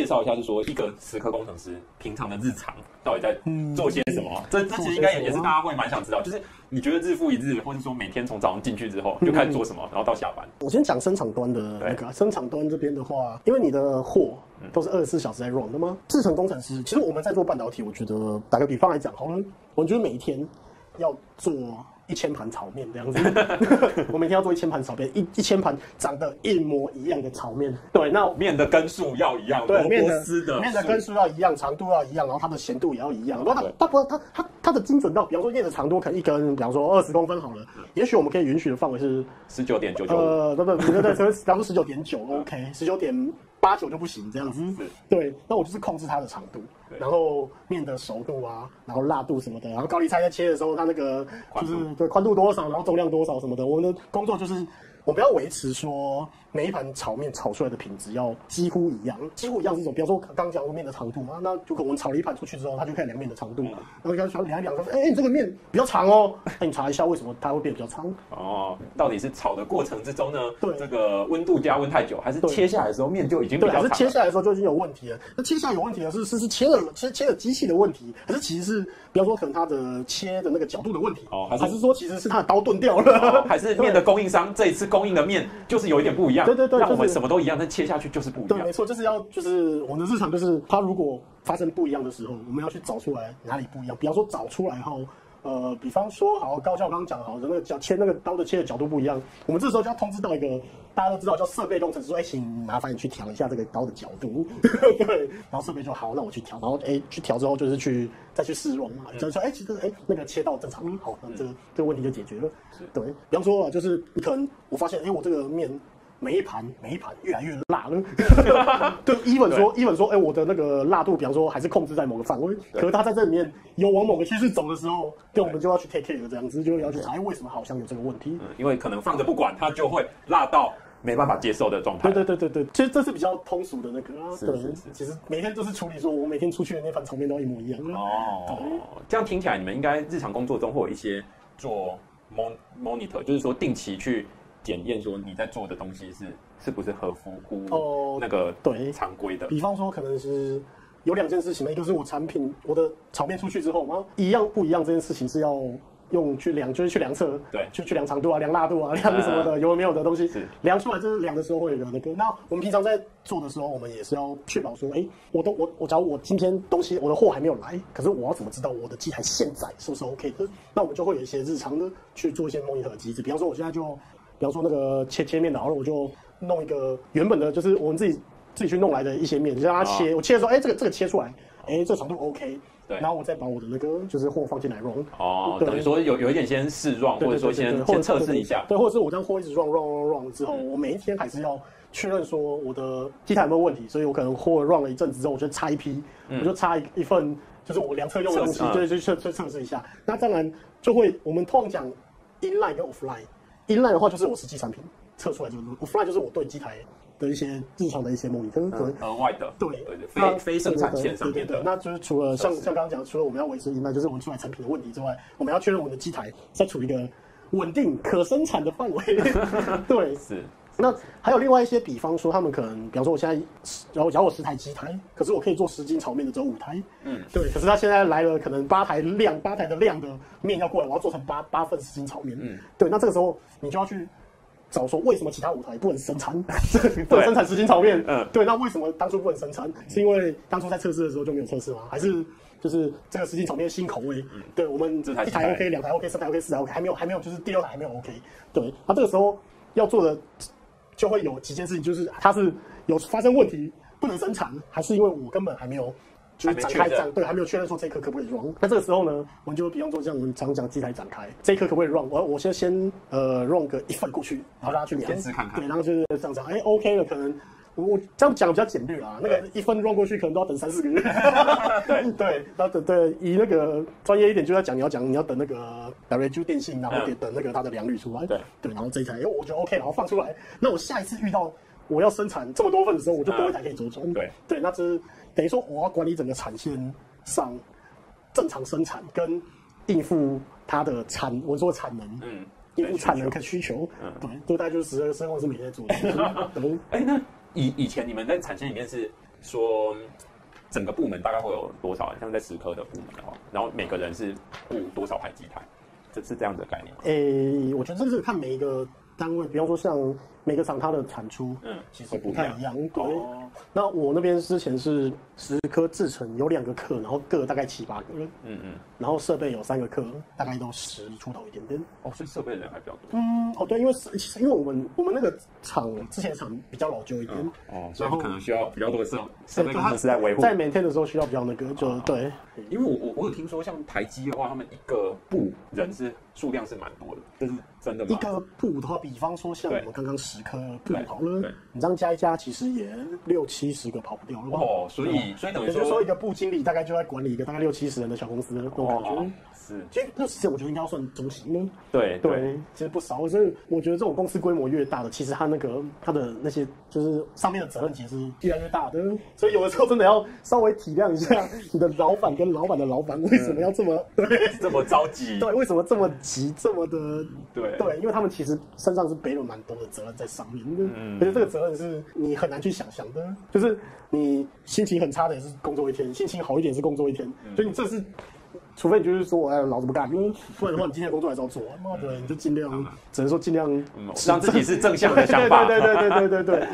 介绍一下，就是说一个时刻工程师平常的日常到底在做些什么？这这其实应该也也是大家会蛮想知道，就是你觉得日复一日，或者说每天从早上进去之后就开始做什么，然后到下班。我先讲生产端的那个，生产端这边的话，因为你的货都是二十四小时在 run 的吗？制程工程师，其实我们在做半导体，我觉得打个比方来讲，好了，我觉得每一天要做。一千盘炒面这样子，我每天要做一千盘炒面，一一千盘长得一模一样的炒面。对，那面的根数要一样，对，面的面的根数要一样，长度要一样，然后它的咸度也要一样。然后它它不它它它的精准到，比方说面的长度可能一根，比方说二十公分好了，也许我们可以允许的范围是十九点九九，呃，不不，对对对，比方说十九点九，OK，十九点。八九就不行，这样子。对，那我就是控制它的长度，然后面的熟度啊，然后辣度什么的，然后高丽菜在切的时候，它那个就是对宽度多少，然后重量多少什么的，我们的工作就是。我不要维持说每一盘炒面炒出来的品质要几乎一样，几乎一样是一种，比方说刚刚讲过面的长度嘛，那如果我们炒了一盘出去之后，它就开始量面的长度，然后要量一量说，哎，你这个面比较长哦，那你查一下为什么它会变比较长？哦，到底是炒的过程之中呢？对，这个温度加温太久，还是切下来的时候面就已经比较长？还是切下来的时候就已经有问题了？那切下来有问题的是是是切了其实切了机器的问题，还是其实是比方说可能它的切的那个角度的问题？哦，还是说其实是它的刀钝掉了？还是面的供应商这一次供应的面？就是有一点不一样，对对对，让我们什么都一样，但切下去就是不一样。对，没错，就是要就是我们的日常就是，它如果发生不一样的时候，我们要去找出来哪里不一样。比方说找出来后。呃，比方说，好，高教刚刚讲好的那个角切那个刀的切的角度不一样，我们这时候就要通知到一个大家都知道叫设备工程师，说，哎，请麻烦你去调一下这个刀的角度，对，然后设备就好，那我去调，然后哎，去调之后就是去再去试用嘛，就是说，哎，其实哎那个切到正常，好，那这个这个问题就解决了，对，比方说啊就是可能我发现，哎，我这个面。每一盘每一盘越来越辣了，对，伊文说，伊文说，哎，我的那个辣度，比方说还是控制在某个范围，可是他在这里面有往某个趋势走的时候，对，我们就要去 take care 这样子，就要去查，哎，为什么好像有这个问题？因为可能放着不管，它就会辣到没办法接受的状态。对对对对对，其实这是比较通俗的那个，对，其实每天都是处理，说我每天出去的那盘炒面都一模一样。哦，这样听起来，你们应该日常工作中会有一些做 mon monitor，就是说定期去。检验说你在做的东西是是不是合乎乎那个对常规的？比方说可能是有两件事情嘛，一个是我产品我的炒面出去之后然后，一样不一样这件事情是要用去量，就是去量测，对，去去量长度啊，量辣度啊，量什么的，有没有的东西，量出来就是量的时候会有那个。那我们平常在做的时候，我们也是要确保说，哎，我都我我假如我今天东西我的货还没有来，可是我要怎么知道我的机台现在是不是 OK 的？那我们就会有一些日常的去做一些模拟和机制，比方说我现在就。比方说那个切切面的，然后我就弄一个原本的，就是我们自己自己去弄来的一些面，就让它切。我切的时候，哎，这个这个切出来，哎，这个长度 OK。对。然后我再把我的那个就是货放进来 run。哦。等于说有有一点先试 run，或者说先先测试一下。对，或者是我将货一直 run run run run 之后，我每一天还是要确认说我的机台有没有问题，所以我可能货 run 了一阵子之后，我就插一批，我就插一一份，就是我量测用的东西，对，就测测测试一下。那当然就会，我们通常讲 inline 跟 offline。Inline 的话就是我实际产品测出来就是 offline 就是我对机台的一些日常的一些模拟，可能额外的，对，非非生产线上面的。那就是除了像像刚刚讲，除了我们要维持 inline 就是我们出来产品的问题之外，我们要确认我们的机台在处于一个稳定可生产的范围。对，是。那还有另外一些，比方说他们可能，比方说我现在，然后假如我十台机台，可是我可以做十斤炒面的只有五台，嗯，对。可是他现在来了，可能八台量，八台的量的面要过来，我要做成八八份十斤炒面，嗯，对。那这个时候你就要去找说，为什么其他五台不能生产，不能生产十斤炒面？嗯，对。那为什么当初不能生产？是因为当初在测试的时候就没有测试吗？还是就是这个十斤炒面新口味？对我们一台 OK，两台 OK，三台 OK，四台 OK，还没有还没有就是第六台还没有 OK。对，那这个时候要做的。就会有几件事情，就是它是有发生问题不能生产，还是因为我根本还没有就是展开展对，还没有确认说这一颗可不可以 run。那这个时候呢，我们就比方说像我们常讲机台展开，这一颗可不可以 run？我我先先呃 run 个一份过去，然后让他去量，对，然后就是这样讲，哎 OK 了，可能。我这样讲比较简略啊，那个一分 run 过去可能都要等三四个月。对对，然后等对以那个专业一点就要讲，你要讲你要等那个 W 电信，然后得等那个它的良率出来。对对，然后这一台，哎，我觉得 OK，然后放出来。那我下一次遇到我要生产这么多份的时候，我就多一台可以周转。对对，那是等于说我要管理整个产线上正常生产跟应付它的产，我说产能，嗯，应付产能跟需求。嗯，对，这大概就是十二生活是每天做的。哎，那。以以前你们在产线里面是说整个部门大概会有多少人？像在十科的部门的话，然后每个人是雇多少台机台？这是这样的概念吗？诶、我觉得这是看每一个单位，比方说像每个厂它的产出，嗯其实不太一样。对，哦那我那边之前是十颗制成，有两个课，然后各大概七八个人，嗯嗯，然后设备有三个课，大概都十出头一点点。哦，所以设备的人还比较多。嗯，哦对，因为是其实因为我们我们那个厂之前厂比较老旧一点，哦，所以可能需要比较多的设设备对工程师来维护。在 maintain 的时候需要比较那个，就对。因为我我我有听说，像台积的话，他们一个部人是数量是蛮多的，这是真的吗？一个部的话，比方说像我们刚刚十颗布对好了，你这样加一加，其实也六七十个跑不掉了？哦，所以所以等于说，说一个部经理大概就在管理一个大概六七十人的小公司那种感觉。哦是其实六七十人我觉得应该要算中型的。对对，其实不少，所以我觉得这种公司规模越大的，其实它那个它的那些就是上面的责任其实是越来越大的，所以有的时候真的要稍微体谅一下你的老板跟老板的老板为什么要这么、对 这么着急，对，为什么这么急，这么的对对，因为他们其实身上是背了蛮多的责任在上面的，嗯而且这个责任是你很难去想象的，就是你心情很差的也是工作一天，心情好一点也是工作一天，嗯所以你这是。除非你就是说，哎，老子不干，因为不然的话，你今天的工作还是要做。妈的，你就尽量，只能说尽量嗯让自己是正向的 想法。对对对对对对对对。